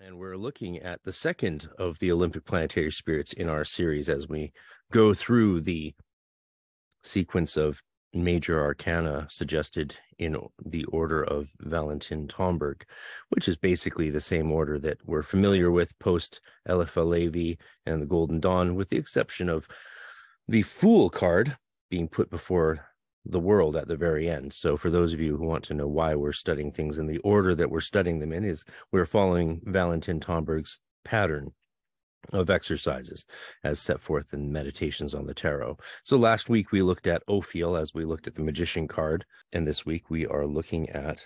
And we're looking at the second of the Olympic planetary spirits in our series as we go through the sequence of major arcana suggested in the order of Valentin Tomberg, which is basically the same order that we're familiar with post Eliphas Levi and the Golden Dawn, with the exception of the Fool card being put before the world at the very end. So for those of you who want to know why we're studying things in the order that we're studying them in is we're following Valentin Tomberg's pattern of exercises as set forth in meditations on the tarot. So last week we looked at Ophiel as we looked at the magician card and this week we are looking at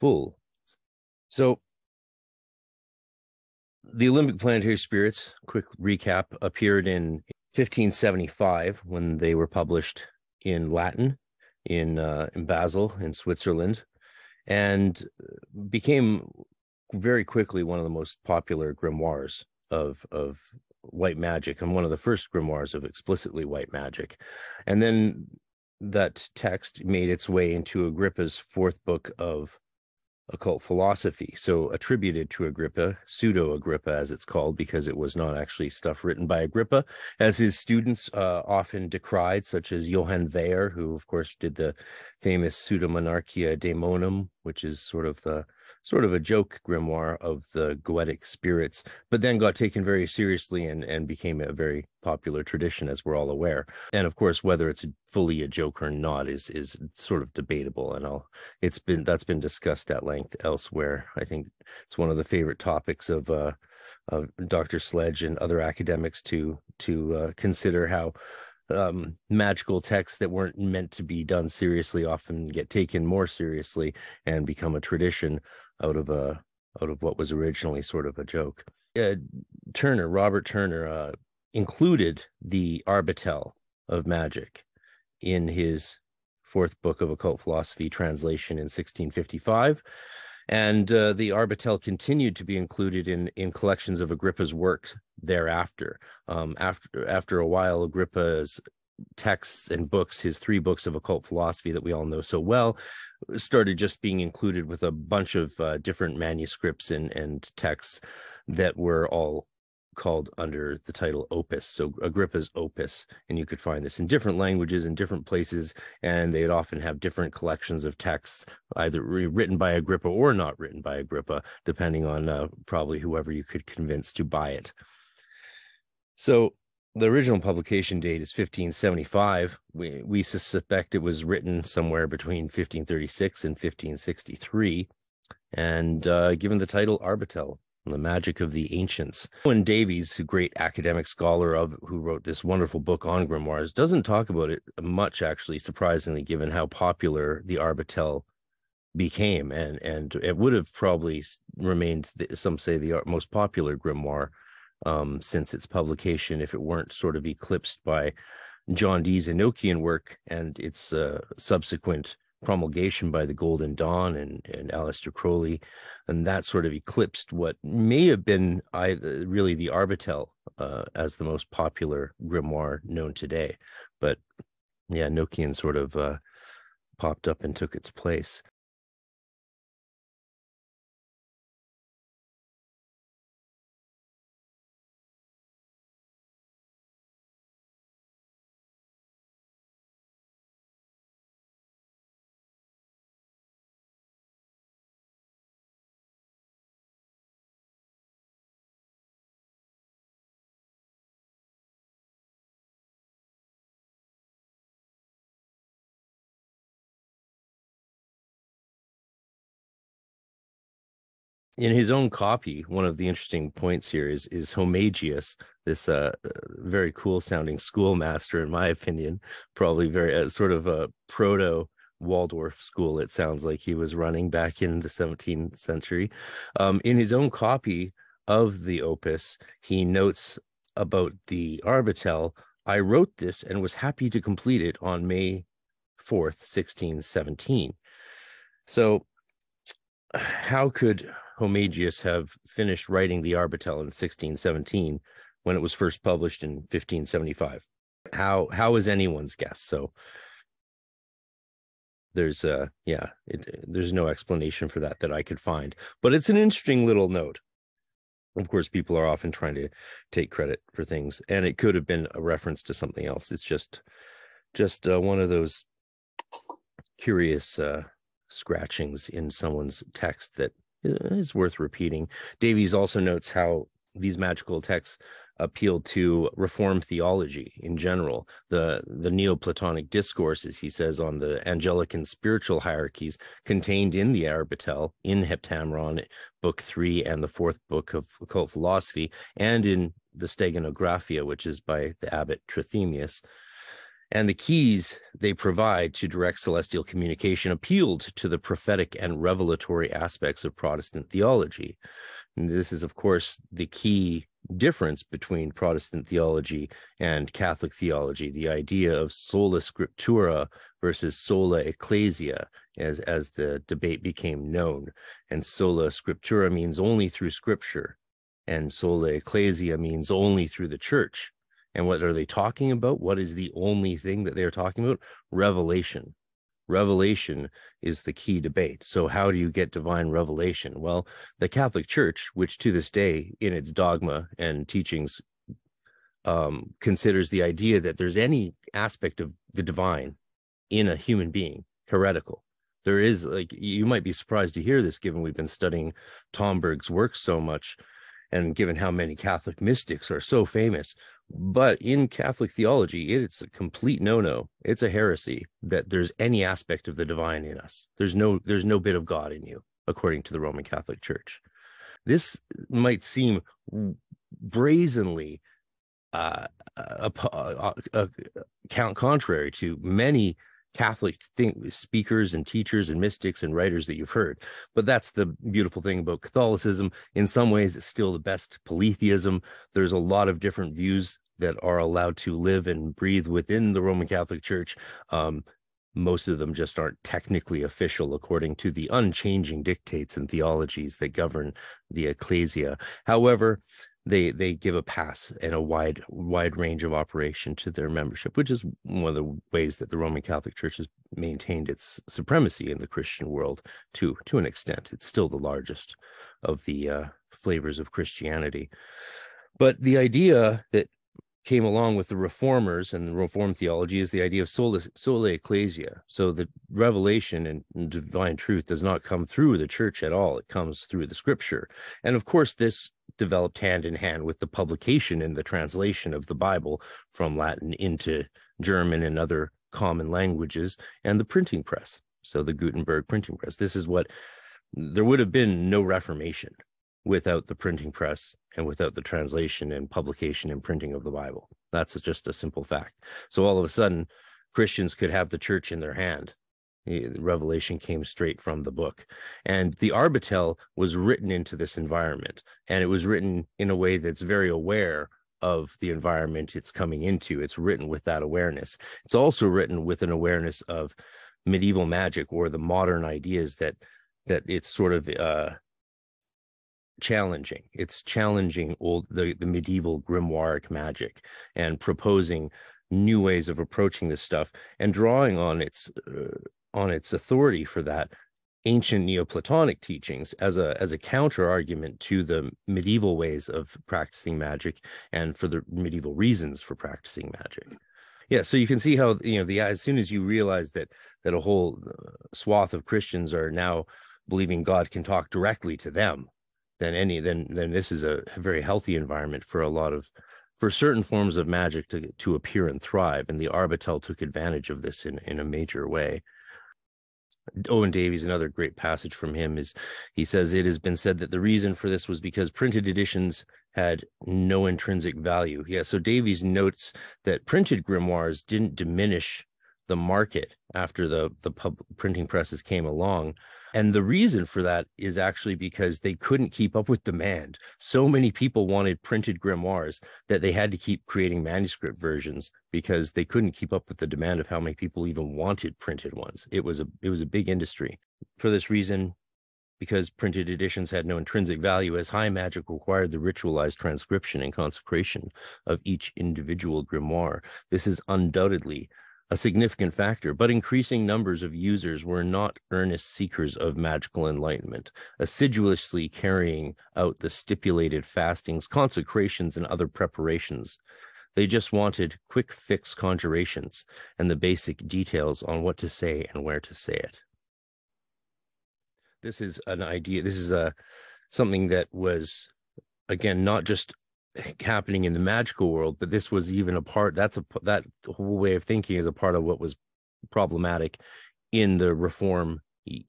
Phul. So the Olympic planetary spirits, quick recap, appeared in 1575 when they were published in Latin in uh, in Basel in Switzerland, and became very quickly one of the most popular grimoires of of white magic and one of the first grimoires of explicitly white magic. And then that text made its way into Agrippa's fourth book of occult philosophy. So attributed to Agrippa, pseudo Agrippa, as it's called, because it was not actually stuff written by Agrippa, as his students uh, often decried, such as Johann Weyer, who, of course, did the famous Pseudomonarchia Daemonum, which is sort of the sort of a joke grimoire of the goetic spirits, but then got taken very seriously and, and became a very popular tradition, as we're all aware. And of course, whether it's fully a joke or not is is sort of debatable. And I'll it's been that's been discussed at length elsewhere. I think it's one of the favorite topics of uh, of Dr. Sledge and other academics to to uh, consider how um, magical texts that weren't meant to be done seriously often get taken more seriously and become a tradition out of a out of what was originally sort of a joke. Uh, Turner, Robert Turner, uh, included the Arbatel of magic in his fourth book of occult philosophy translation in 1655 and uh, the arbatel continued to be included in in collections of agrippa's works thereafter um, after after a while agrippa's texts and books his three books of occult philosophy that we all know so well started just being included with a bunch of uh, different manuscripts and and texts that were all called under the title Opus. So Agrippa's Opus, and you could find this in different languages in different places, and they'd often have different collections of texts, either written by Agrippa or not written by Agrippa, depending on uh, probably whoever you could convince to buy it. So the original publication date is 1575. We we suspect it was written somewhere between 1536 and 1563, and uh, given the title Arbatel the magic of the ancients. Owen Davies, a great academic scholar of who wrote this wonderful book on grimoires, doesn't talk about it much, actually, surprisingly, given how popular the Arbatel became, and and it would have probably remained, some say, the most popular grimoire um, since its publication, if it weren't sort of eclipsed by John Dee's Enochian work and its uh, subsequent promulgation by the Golden Dawn and, and Aleister Crowley, and that sort of eclipsed what may have been either really the Arbatel uh, as the most popular grimoire known today. But yeah, Enochian sort of uh, popped up and took its place. In his own copy, one of the interesting points here is is Homagius, this uh, uh, very cool sounding schoolmaster, in my opinion, probably very uh, sort of a proto Waldorf school. It sounds like he was running back in the 17th century. Um, in his own copy of the opus, he notes about the arbatel. I wrote this and was happy to complete it on May 4th, 1617. So, how could Homagius have finished writing the Arbatel in 1617 when it was first published in 1575. How how is anyone's guess? So there's uh yeah, it, there's no explanation for that that I could find, but it's an interesting little note. of course people are often trying to take credit for things and it could have been a reference to something else it's just just uh, one of those curious uh, scratchings in someone's text that is worth repeating. Davies also notes how these magical texts appealed to reform theology in general. The the neoplatonic discourses he says on the angelic and spiritual hierarchies contained in the arbatel in heptameron book 3 and the fourth book of occult philosophy and in the steganographia which is by the abbot trithemius and the keys they provide to direct celestial communication appealed to the prophetic and revelatory aspects of Protestant theology. And this is, of course, the key difference between Protestant theology and Catholic theology, the idea of sola scriptura versus sola ecclesia, as, as the debate became known. And sola scriptura means only through scripture, and sola ecclesia means only through the church. And what are they talking about? What is the only thing that they're talking about? Revelation. Revelation is the key debate. So, how do you get divine revelation? Well, the Catholic Church, which to this day, in its dogma and teachings, um, considers the idea that there's any aspect of the divine in a human being heretical. There is, like, you might be surprised to hear this given we've been studying Tomberg's work so much and given how many Catholic mystics are so famous. But in Catholic theology, it's a complete no-no. It's a heresy that there's any aspect of the divine in us. There's no there's no bit of God in you, according to the Roman Catholic Church. This might seem brazenly uh, a, a, a contrary to many Catholic think speakers and teachers and mystics and writers that you've heard. But that's the beautiful thing about Catholicism. In some ways, it's still the best polytheism. There's a lot of different views that are allowed to live and breathe within the Roman Catholic Church. Um, most of them just aren't technically official according to the unchanging dictates and theologies that govern the ecclesia. However, they they give a pass and a wide wide range of operation to their membership, which is one of the ways that the Roman Catholic Church has maintained its supremacy in the Christian world to to an extent. It's still the largest of the uh, flavors of Christianity, but the idea that came along with the reformers and the reformed theology is the idea of sola, sola ecclesia. So the revelation and divine truth does not come through the church at all. It comes through the scripture. And of course, this developed hand in hand with the publication and the translation of the Bible from Latin into German and other common languages and the printing press. So the Gutenberg printing press. This is what there would have been no Reformation without the printing press and without the translation and publication and printing of the Bible. That's just a simple fact. So all of a sudden, Christians could have the church in their hand. The revelation came straight from the book. And the Arbatel was written into this environment. And it was written in a way that's very aware of the environment it's coming into. It's written with that awareness. It's also written with an awareness of medieval magic or the modern ideas that that it's sort of uh, challenging. It's challenging old the, the medieval grimoire magic and proposing new ways of approaching this stuff and drawing on its uh, on its authority for that ancient neoplatonic teachings as a as a counter argument to the medieval ways of practicing magic and for the medieval reasons for practicing magic yeah so you can see how you know the as soon as you realize that that a whole uh, swath of christians are now believing god can talk directly to them then any then then this is a very healthy environment for a lot of for certain forms of magic to to appear and thrive and the arbatel took advantage of this in in a major way Owen Davies, another great passage from him is he says it has been said that the reason for this was because printed editions had no intrinsic value. Yeah, so Davies notes that printed grimoires didn't diminish the market after the the pub printing presses came along and the reason for that is actually because they couldn't keep up with demand. So many people wanted printed grimoires that they had to keep creating manuscript versions because they couldn't keep up with the demand of how many people even wanted printed ones. It was a it was a big industry. For this reason because printed editions had no intrinsic value as high magic required the ritualized transcription and consecration of each individual grimoire. This is undoubtedly a significant factor, but increasing numbers of users were not earnest seekers of magical enlightenment, assiduously carrying out the stipulated fastings, consecrations, and other preparations. They just wanted quick fix conjurations and the basic details on what to say and where to say it. This is an idea, this is a something that was again not just happening in the magical world but this was even a part that's a that whole way of thinking is a part of what was problematic in the reform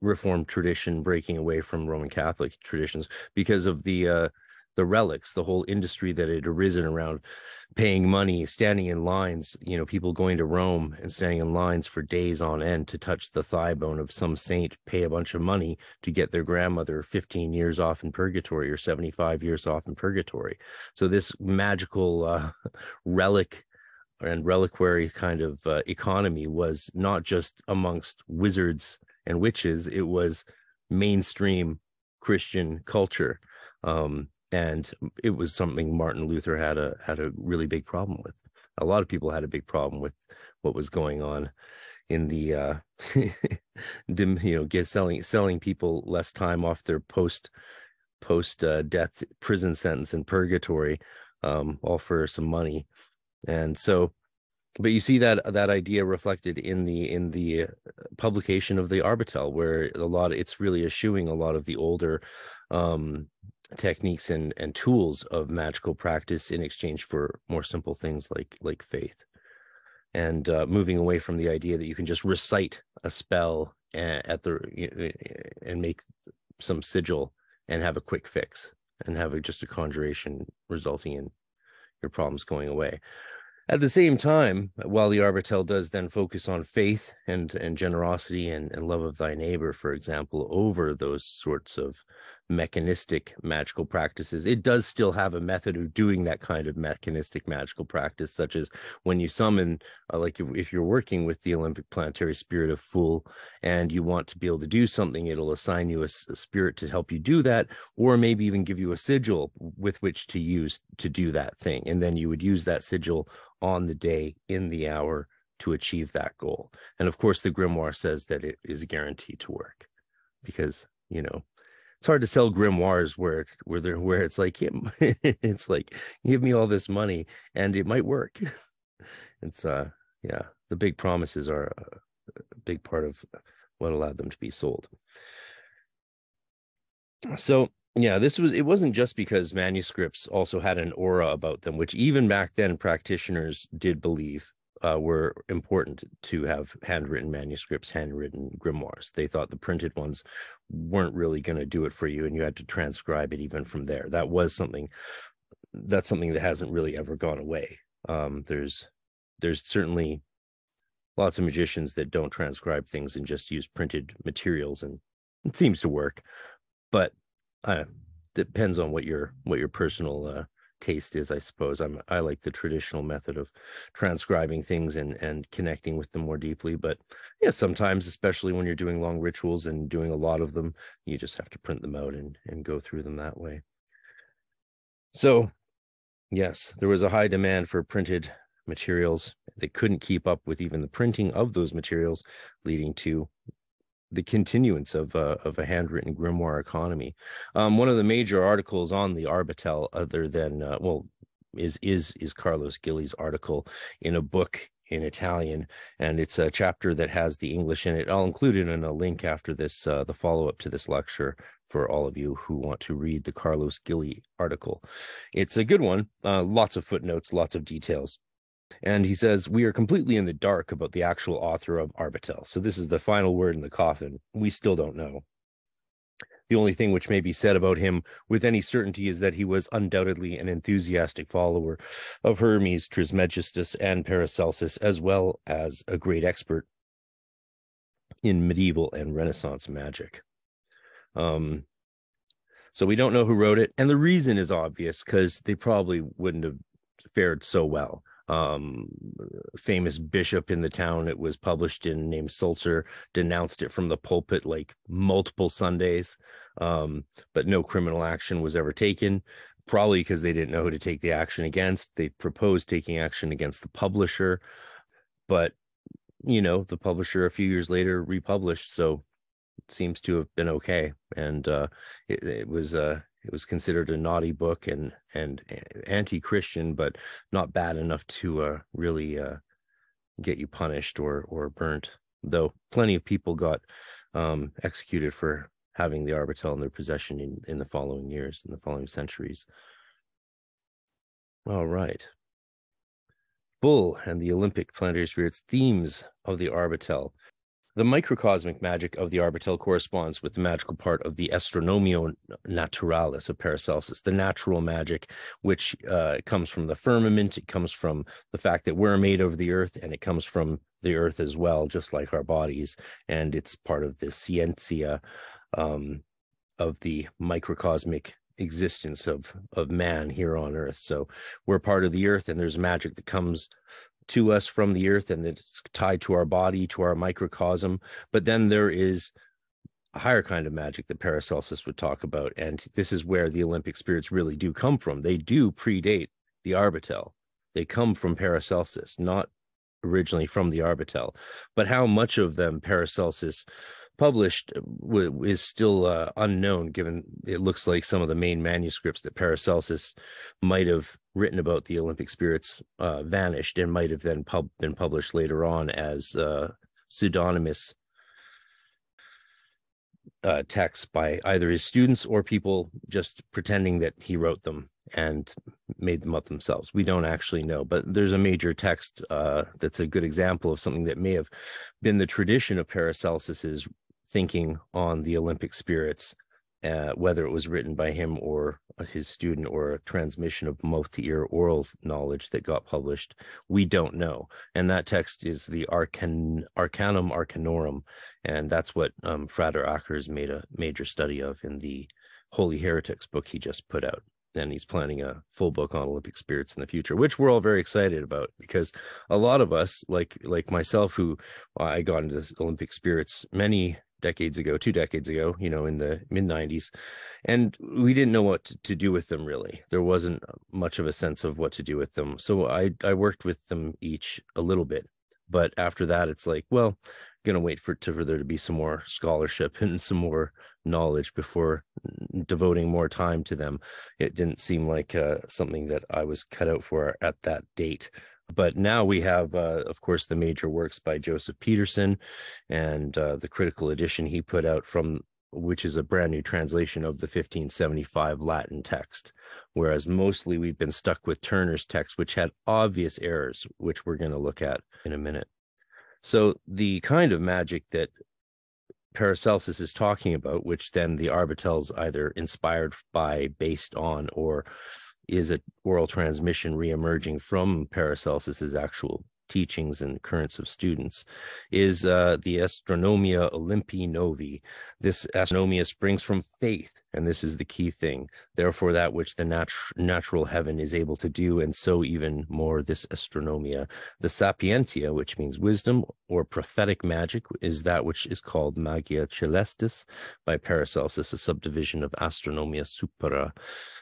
reform tradition breaking away from roman catholic traditions because of the uh the relics, the whole industry that had arisen around paying money, standing in lines, you know, people going to Rome and standing in lines for days on end to touch the thigh bone of some saint, pay a bunch of money to get their grandmother 15 years off in purgatory or 75 years off in purgatory. So this magical uh, relic and reliquary kind of uh, economy was not just amongst wizards and witches, it was mainstream Christian culture. Um, and it was something Martin Luther had a had a really big problem with. A lot of people had a big problem with what was going on in the uh you know give selling selling people less time off their post post uh, death prison sentence in purgatory um all for some money and so but you see that that idea reflected in the in the uh, publication of the arbatel where a lot of, it's really eschewing a lot of the older um techniques and and tools of magical practice in exchange for more simple things like like faith. And uh, moving away from the idea that you can just recite a spell at the and make some sigil and have a quick fix and have a, just a conjuration resulting in your problems going away. At the same time, while the Arbatel does then focus on faith and, and generosity and, and love of thy neighbor, for example, over those sorts of mechanistic magical practices, it does still have a method of doing that kind of mechanistic magical practice, such as when you summon, uh, like if, you're working with the Olympic planetary spirit of Phul and you want to be able to do something, it'll assign you a, a spirit to help you do that, or maybe even give you a sigil with which to use to do that thing. And then you would use that sigil on the day, in the hour to achieve that goal. And of course, the grimoire says that it is guaranteed to work because, you know, it's hard to sell grimoires where where they're where it's like it's like give me all this money and it might work. it's uh yeah, the big promises are a big part of what allowed them to be sold. So yeah this was it wasn't just because manuscripts also had an aura about them which even back then practitioners did believe uh, were important to have handwritten manuscripts handwritten grimoires. They thought the printed ones weren't really going to do it for you and you had to transcribe it even from there. That was something that's something that hasn't really ever gone away. Um, there's there's certainly lots of magicians that don't transcribe things and just use printed materials and it seems to work but uh, depends on what your what your personal uh, taste is, I suppose. I'm I like the traditional method of transcribing things and and connecting with them more deeply. But yeah, sometimes, especially when you're doing long rituals and doing a lot of them, you just have to print them out and and go through them that way. So, yes, there was a high demand for printed materials. They couldn't keep up with even the printing of those materials, leading to the continuance of uh, of a handwritten grimoire economy. Um, one of the major articles on the Arbatel, other than uh, well, is is is Carlos Gilly's article in a book in Italian, and it's a chapter that has the English in it. I'll include it in a link after this, uh, the follow up to this lecture for all of you who want to read the Carlos Gilli article. It's a good one, uh, lots of footnotes, lots of details. And he says, We are completely in the dark about the actual author of Arbatel. So this is the final word in the coffin. We still don't know. The only thing which may be said about him with any certainty is that he was undoubtedly an enthusiastic follower of Hermes Trismegistus and Paracelsus, as well as a great expert in medieval and Renaissance magic. Um, so we don't know who wrote it, and the reason is obvious because they probably wouldn't have fared so well um, famous bishop in the town it was published in named Sulzer denounced it from the pulpit like multiple Sundays, um, but no criminal action was ever taken. Probably because they didn't know who to take the action against. They proposed taking action against the publisher, but you know, the publisher a few years later republished. So it seems to have been okay. And uh, it, it was uh, it was considered a naughty book and and anti-Christian, but not bad enough to uh, really uh, get you punished or or burnt. Though plenty of people got um, executed for having the Arbatel in their possession in, in the following years, in the following centuries. All right. Phul and the Olympic planetary spirits themes of the Arbatel. The microcosmic magic of the Arbatel corresponds with the magical part of the Astronomia Naturalis of Paracelsus, the natural magic, which uh, comes from the firmament. It comes from the fact that we're made of the earth, and it comes from the earth as well, just like our bodies. And it's part of the scientia um, of the microcosmic existence of of man here on earth so we're part of the earth and there's magic that comes to us from the earth and it's tied to our body to our microcosm. But then there is a higher kind of magic that paracelsus would talk about and this is where the olympic spirits really do come from. They do predate the arbatel they come from paracelsus not originally from the arbatel but how much of them paracelsus published uh, is still uh, unknown, given it looks like some of the main manuscripts that Paracelsus might have written about the Olympic spirits uh, vanished and might have then pub- been published later on as uh, pseudonymous uh, texts by either his students or people just pretending that he wrote them and made them up themselves. We don't actually know, but there's a major text uh, that's a good example of something that may have been the tradition of Paracelsus's thinking on the Olympic spirits, uh, whether it was written by him or his student or a transmission of mouth to ear oral knowledge that got published, we don't know. And that text is the Arcan Arcanum Arcanorum, and that's what um, Frater Akers made a major study of in the Holy Heretics book he just put out and he's planning a full book on olympic spirits in the future which we're all very excited about because a lot of us like like myself who i got into olympic spirits many decades ago, two decades ago, you know, in the mid 90s. And we didn't know what to, do with them really. There wasn't much of a sense of what to do with them. So I, I worked with them each a little bit. But after that, it's like, well, going to wait for, to, for there to be some more scholarship and some more knowledge before devoting more time to them. It didn't seem like uh, something that I was cut out for at that date. But now we have, uh, of course, the major works by Joseph Peterson and uh, the critical edition he put out from which is a brand new translation of the 1575 Latin text, whereas mostly we've been stuck with Turner's text, which had obvious errors, which we're going to look at in a minute. So, the kind of magic that Paracelsus is talking about, which then the Arbatel's either inspired by, based on, or is a oral transmission reemerging from Paracelsus's actual teachings and currents of students is uh, the Astronomia Olympii Novi. This astronomia springs from faith, and this is the key thing. Therefore, that which the nat- natural heaven is able to do, and so even more this astronomia. The sapientia, which means wisdom or prophetic magic, is that which is called magia celestis by Paracelsus, a subdivision of astronomia supera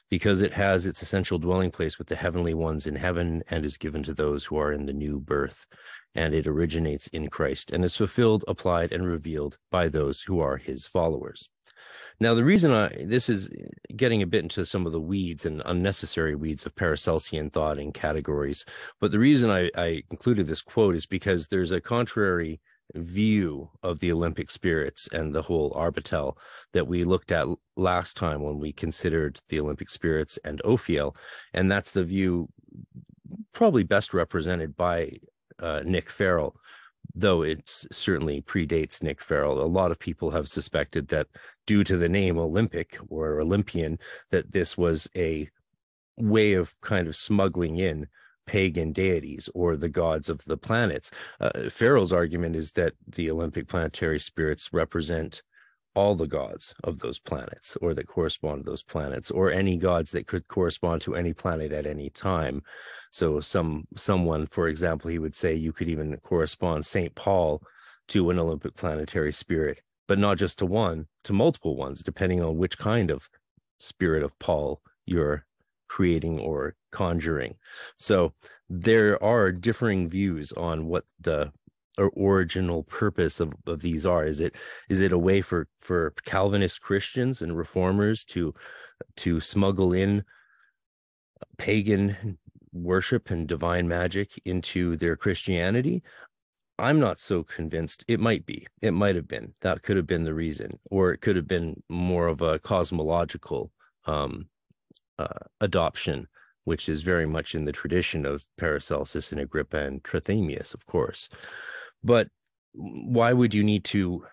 because it has its essential dwelling place with the heavenly ones in heaven and is given to those who are in the new birth. And it originates in Christ and is fulfilled, applied, and revealed by those who are his followers. Now, the reason I this is getting a bit into some of the weeds and unnecessary weeds of Paracelsian thought and categories, but the reason I, I included this quote is because there's a contrary view of the Olympic spirits and the whole arbatel that we looked at last time when we considered the Olympic spirits and Ophiel. And that's the view probably best represented by uh, Nick Farrell, though it certainly predates Nick Farrell. A lot of people have suspected that due to the name Olympic or Olympian, that this was a way of kind of smuggling in pagan deities or the gods of the planets. Uh, Farrell's argument is that the Olympic planetary spirits represent all the gods of those planets or that correspond to those planets or any gods that could correspond to any planet at any time so some someone for example he would say you could even correspond saint paul to an olympic planetary spirit but not just to one to multiple ones depending on which kind of spirit of paul you're creating or conjuring. So there are differing views on what the or original purpose of, of these are? Is it is it a way for for calvinist christians and reformers to to smuggle in pagan worship and divine magic into their christianity? I'm not so convinced. It might be. It might have been. That could have been the reason. Or it could have been more of a cosmological um, uh, adoption which is very much in the tradition of Paracelsus and Agrippa and Trithemius, of course. But why would you need to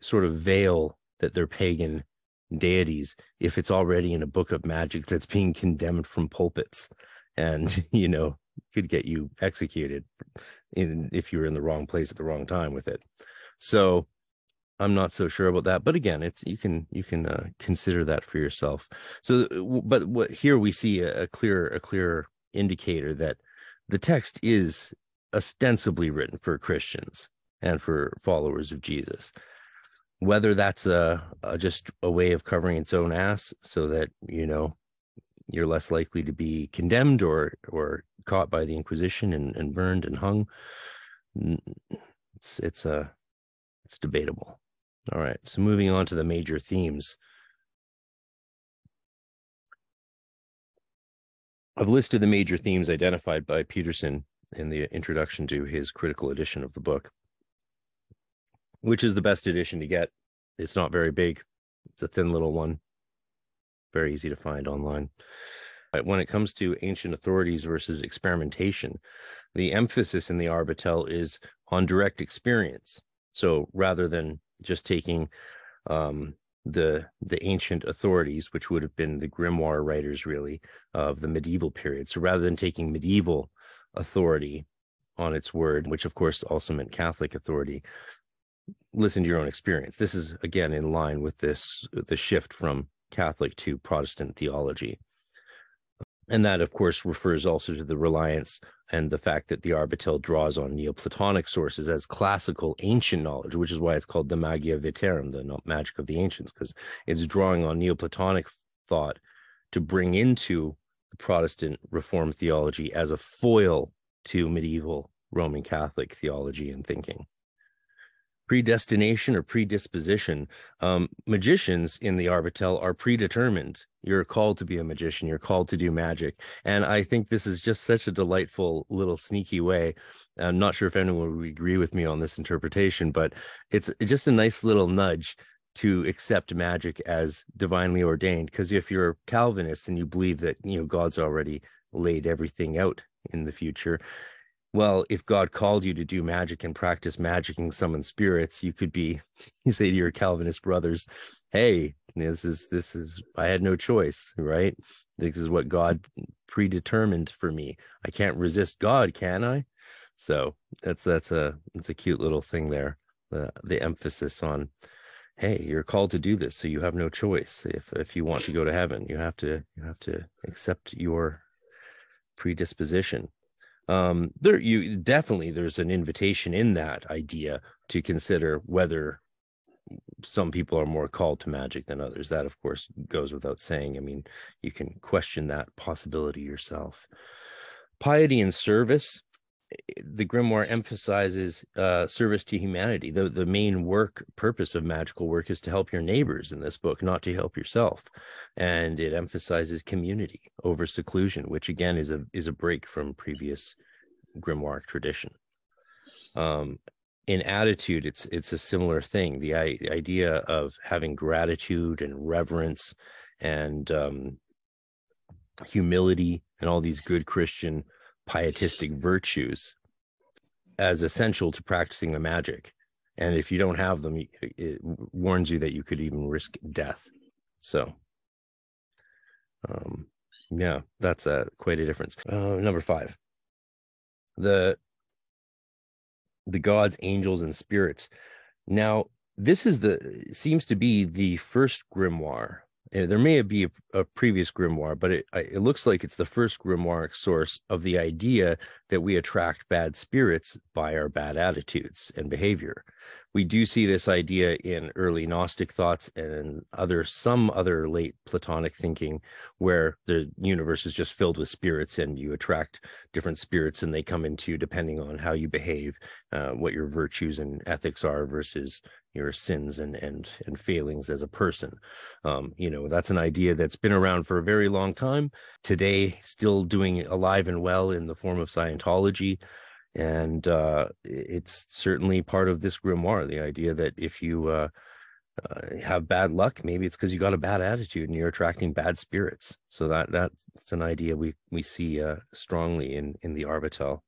sort of veil that they're pagan deities if it's already in a book of magic that's being condemned from pulpits and, you know, could get you executed in, if you're in the wrong place at the wrong time with it. So I'm not so sure about that, but again, it's you can you can uh, consider that for yourself. So, but what here we see a, a clear a clear indicator that the text is ostensibly written for Christians and for followers of Jesus. Whether that's a, a just a way of covering its own ass, so that you know you're less likely to be condemned or or caught by the Inquisition and, and burned and hung. It's it's a uh, it's debatable. All right. So moving on to the major themes. I've listed the major themes identified by Peterson in the introduction to his critical edition of the book, which is the best edition to get. It's not very big, it's a thin little one, very easy to find online. But when it comes to ancient authorities versus experimentation, the emphasis in the Arbatel is on direct experience. So rather than just taking um, the the ancient authorities, which would have been the grimoire writers, really of the medieval period. So rather than taking medieval authority on its word, which of course also meant Catholic authority, listen to your own experience. This is again in line with this the shift from Catholic to Protestant theology. And that, of course, refers also to the reliance and the fact that the Arbatel draws on Neoplatonic sources as classical ancient knowledge, which is why it's called the Magia Veterum, the magic of the ancients, because it's drawing on Neoplatonic thought to bring into Protestant Reformed theology as a foil to medieval Roman Catholic theology and thinking predestination or predisposition. Um, magicians in the Arbatel are predetermined. You're called to be a magician. You're called to do magic. And I think this is just such a delightful little sneaky way. I'm not sure if anyone would agree with me on this interpretation, but it's just a nice little nudge to accept magic as divinely ordained. Because if you're Calvinist and you believe that you know God's already laid everything out in the future, well, if God called you to do magic and practice magic and summon spirits, you could be, you say to your Calvinist brothers, hey, this is, this is, I had no choice, right? This is what God predetermined for me. I can't resist God, can I? So that's, that's a, that's a cute little thing there. The, the emphasis on, hey, you're called to do this. So you have no choice. If, if you want to go to heaven, you have to, you have to accept your predisposition um there you definitely there's an invitation in that idea to consider whether some people are more called to magic than others that of course goes without saying i mean you can question that possibility yourself piety and service the grimoire emphasizes uh, service to humanity. The the main work purpose of magical work is to help your neighbors in this book, not to help yourself. And it emphasizes community over seclusion, which again is a is a break from previous grimoire tradition. Um, in attitude, it's it's a similar thing. The, the idea of having gratitude and reverence and um, humility and all these good Christian pietistic virtues as essential to practicing the magic. And if you don't have them, it warns you that you could even risk death. So, um, yeah, that's a quite a difference. Uh, number five, the the gods, angels, and spirits. Now, this is the seems to be the first grimoire there may be a, a, previous grimoire, but it, it looks like it's the first grimoire source of the idea that we attract bad spirits by our bad attitudes and behavior. We do see this idea in early Gnostic thoughts and other some other late Platonic thinking, where the universe is just filled with spirits, and you attract different spirits, and they come into you depending on how you behave, uh, what your virtues and ethics are versus your sins and and and failings as a person. Um, you know, that's an idea that's been around for a very long time. Today, still doing alive and well in the form of Scientology and uh, it's certainly part of this grimoire the idea that if you uh, uh, have bad luck maybe it's because you got a bad attitude and you're attracting bad spirits. So that that's an idea we we see uh, strongly in in the arbatel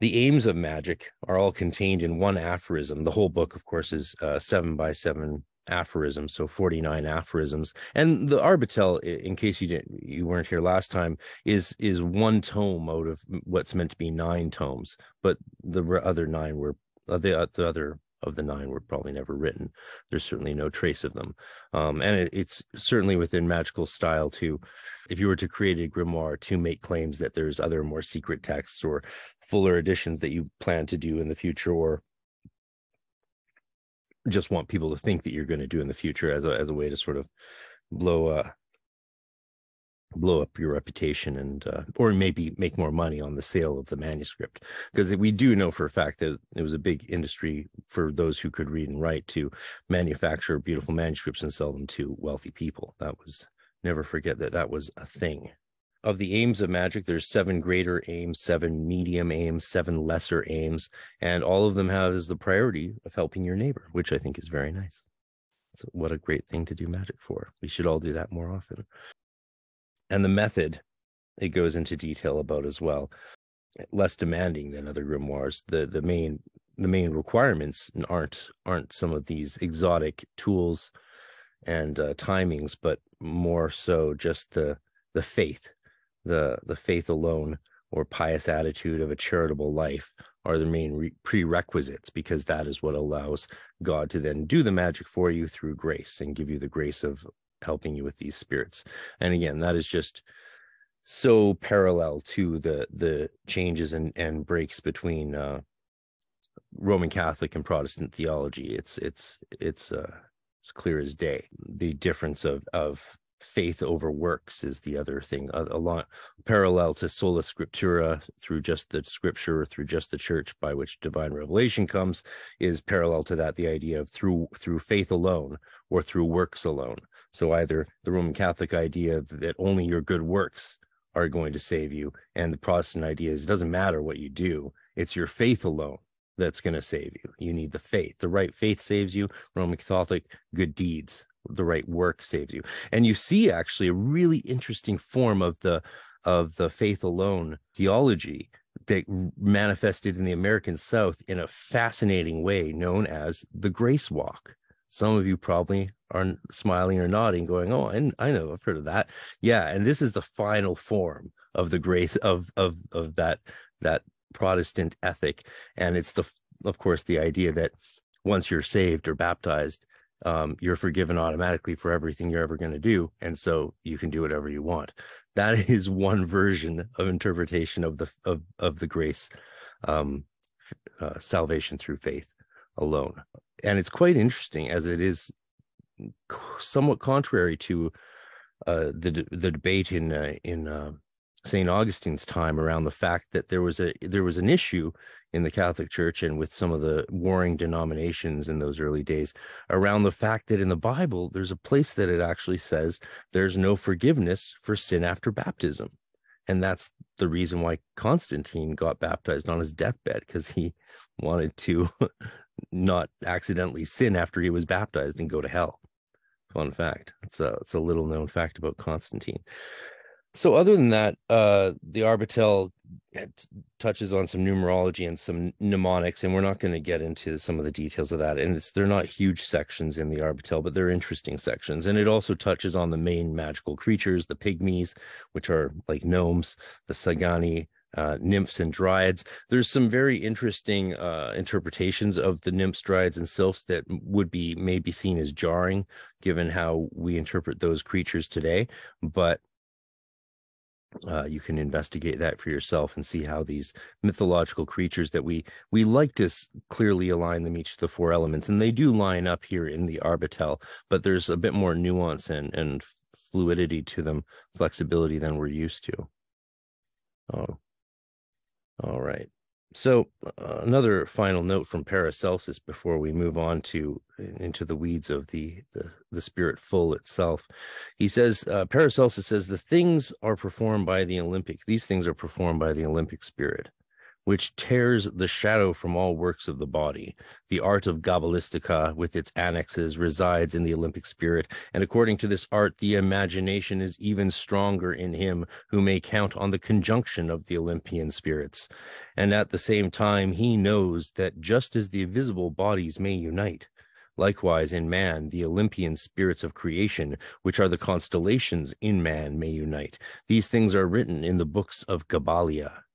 the aims of magic are all contained in one aphorism. The whole book of course is uh, seven by seven aphorisms so 49 aphorisms. And the arbatel in case you didn't you weren't here last time is is one tome out of what's meant to be nine tomes but the other nine were uh, the, uh, the other of the nine were probably never written. There's certainly no trace of them. Um, and it, it's certainly within magical style to if you were to create a grimoire to make claims that there's other more secret texts or fuller editions that you plan to do in the future or just want people to think that you're going to do in the future as a as a way to sort of blow uh blow up your reputation and uh, or maybe make more money on the sale of the manuscript. Because we do know for a fact that it was a big industry for those who could read and write to manufacture beautiful manuscripts and sell them to wealthy people. That was never forget that that was a thing of the aims of magic, there's seven greater aims, seven medium aims, seven lesser aims, and all of them have as the priority of helping your neighbor, which I think is very nice. So what a great thing to do magic for. We should all do that more often. And the method it goes into detail about as well, less demanding than other grimoires. The the main the main requirements aren't aren't some of these exotic tools and uh, timings, but more so just the the faith the the faith alone or pious attitude of a charitable life are the main re- prerequisites because that is what allows God to then do the magic for you through grace and give you the grace of helping you with these spirits. And again, that is just so parallel to the the changes and and breaks between uh, Roman Catholic and Protestant theology. It's it's it's uh, it's clear as day the difference of of faith over works is the other thing a, lot parallel to sola scriptura through just the scripture or through just the church by which divine revelation comes is parallel to that the idea of through through faith alone or through works alone. So either the roman catholic idea that only your good works are going to save you and the protestant idea is it doesn't matter what you do it's your faith alone that's going to save you. You need the faith. The right faith saves you. Roman catholic good deeds the right work saves you. And you see actually a really interesting form of the of the faith alone theology that manifested in the american south in a fascinating way known as the grace walk. Some of you probably are smiling or nodding going oh i, I know i've heard of that. Yeah and this is the final form of the grace of of of that that protestant ethic. And it's the of course the idea that once you're saved or baptized um, you're forgiven automatically for everything you're ever going to do and so you can do whatever you want. That is one version of interpretation of the of, of the grace um, uh, salvation through faith alone. And it's quite interesting as it is somewhat contrary to uh, the the debate in uh, in uh, St. Augustine's time around the fact that there was a there was an issue in the Catholic Church and with some of the warring denominations in those early days around the fact that in the Bible there's a place that it actually says there's no forgiveness for sin after baptism. And that's the reason why Constantine got baptized on his deathbed because he wanted to not accidentally sin after he was baptized and go to hell. Fun fact. It's a it's a little known fact about Constantine. So other than that, uh, the Arbatel touches on some numerology and some mnemonics, and we're not going to get into some of the details of that. And it's they're not huge sections in the Arbatel, but they're interesting sections. And it also touches on the main magical creatures, the pygmies, which are like gnomes, the Sagani, uh, nymphs and dryads. There's some very interesting uh, interpretations of the nymphs, dryads, and sylphs that would be maybe seen as jarring, given how we interpret those creatures today. But uh, you can investigate that for yourself and see how these mythological creatures that we we like to clearly align them each to the four elements and they do line up here in the arbatel but there's a bit more nuance and and fluidity to them flexibility than we're used to. Oh. All right so uh, another final note from Paracelsus before we move on to into the weeds of the the, the spirit Phul itself. He says uh, Paracelsus says the things are performed by the Olympic. These things are performed by the Olympic spirit which tears the shadow from all works of the body. The art of Cabalistica, with its annexes, resides in the Olympic spirit, and according to this art, the imagination is even stronger in him who may count on the conjunction of the Olympian spirits. And at the same time, he knows that just as the visible bodies may unite, Likewise, in man, the Olympian spirits of creation, which are the constellations in man, may unite. These things are written in the books of Gabalia.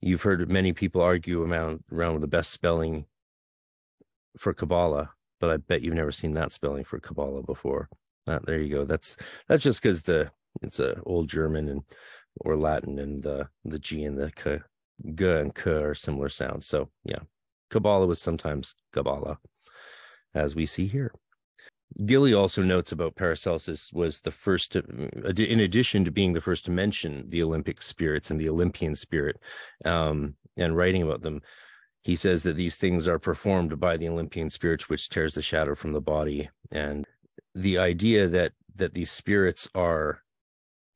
You've heard many people argue around around the best spelling for Kabbalah, but I bet you've never seen that spelling for Kabbalah before. Uh, there you go. That's that's just because the it's a old German and or Latin and uh, the G and the K, G and K are similar sounds. So yeah, Kabbalah was sometimes Kabbalah, as we see here. Gilly also notes about Paracelsus was the first, to, in addition to being the first to mention the Olympic spirits and the Olympian spirit, um, and writing about them. He says that these things are performed by the Olympian spirits, which tears the shadow from the body, and the idea that that these spirits are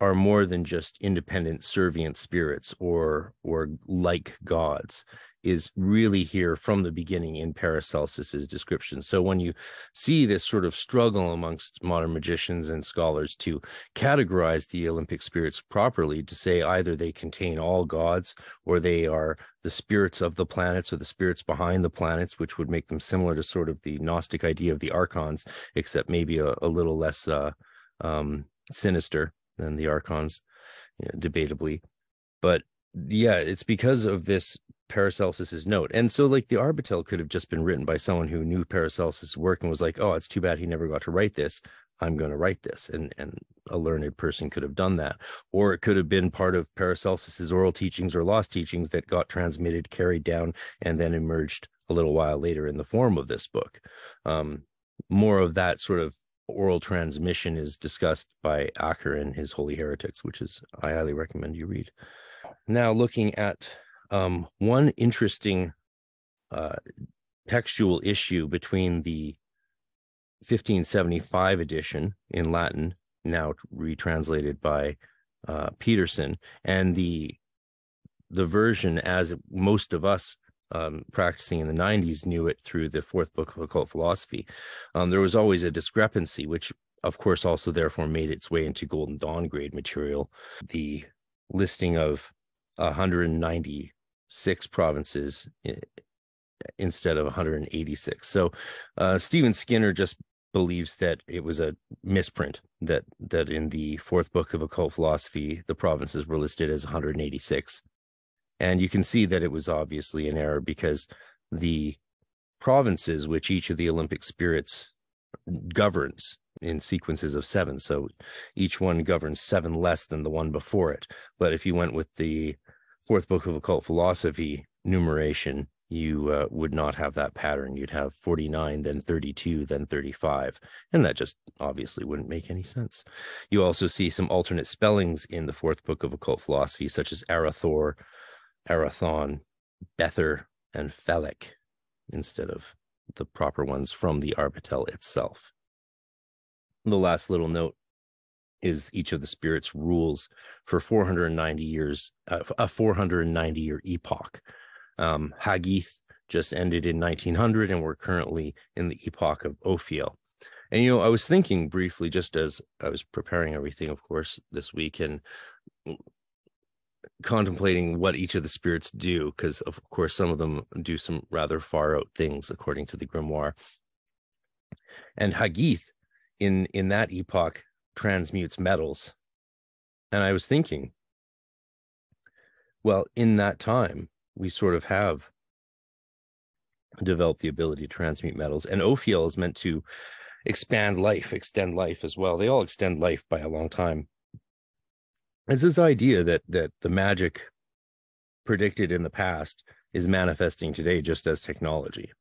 are more than just independent servient spirits or or like gods is really here from the beginning in Paracelsus's description. So when you see this sort of struggle amongst modern magicians and scholars to categorize the Olympic spirits properly, to say either they contain all gods or they are the spirits of the planets or the spirits behind the planets, which would make them similar to sort of the Gnostic idea of the archons, except maybe a, a little less uh, um, sinister than the archons, you know, debatably. But yeah, it's because of this Paracelsus's note. And so like the Arbatel could have just been written by someone who knew Paracelsus' work and was like, oh, it's too bad he never got to write this. I'm going to write this. And and a learned person could have done that. Or it could have been part of Paracelsus's oral teachings or lost teachings that got transmitted, carried down, and then emerged a little while later in the form of this book. Um, more of that sort of oral transmission is discussed by Acker in his Holy Heretics, which is I highly recommend you read. Now looking at um, one interesting uh, textual issue between the 1575 edition in Latin, now retranslated by uh, Peterson, and the the version as most of us um, practicing in the 90s knew it through the fourth book of occult philosophy. Um, there was always a discrepancy, which of course also therefore made its way into Golden Dawn grade material. The listing of 190 six provinces instead of 186. So uh, Stephen Skinner just believes that it was a misprint that that in the fourth book of occult philosophy the provinces were listed as 186 and you can see that it was obviously an error because the provinces which each of the olympic spirits governs in sequences of seven so each one governs seven less than the one before it but if you went with the fourth book of occult philosophy numeration, you uh, would not have that pattern. You'd have 49, then 32, then 35. And that just obviously wouldn't make any sense. You also see some alternate spellings in the fourth book of occult philosophy, such as Arathor, Arathon, Bether, and Felek, instead of the proper ones from the Arbatel itself. The last little note is each of the spirits rules for 490 years, uh, a 490 year epoch. Um, Hagith just ended in 1900, and we're currently in the epoch of Ophiel. And, you know, I was thinking briefly, just as I was preparing everything, of course, this week and contemplating what each of the spirits do, because, of course, some of them do some rather far out things, according to the grimoire. And Hagith, in, in that epoch, transmutes metals. And I was thinking, well, in that time, we sort of have developed the ability to transmute metals. And Ophiel is meant to expand life, extend life as well. They all extend life by a long time. It's this idea that that the magic predicted in the past is manifesting today just as technology.